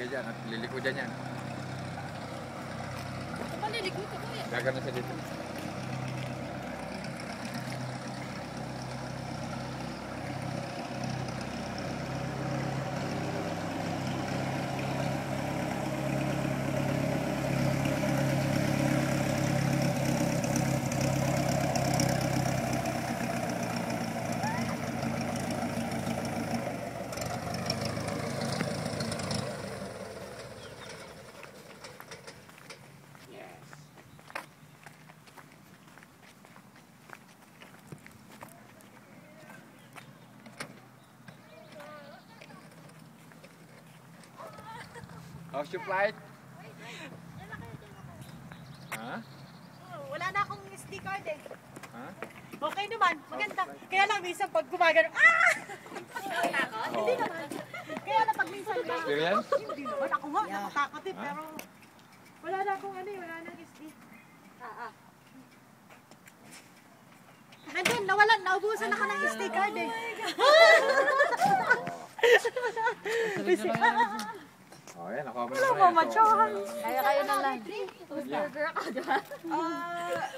kayo dyan at lilikodan yan. Maliligo ka kuya. Gagana siya dito. How's your flight? Ha? Wala na akong SD card eh. Ha? Okay naman, maganda. Kaya lang minsan pag gumagano, ah! Hindi Oh. naman. Kaya lang pag minsan na, Experience? hindi naman. Ako nga, nakatakot eh, pero wala na akong ano eh, wala na SD. Ah, ah. Nandun, nawalan, naubusan ako ng SD card eh. Busy. Ah, ah, ah. Wala, Mama Charles. Kaya kayo na lang. Burger ako, di ba? Ah,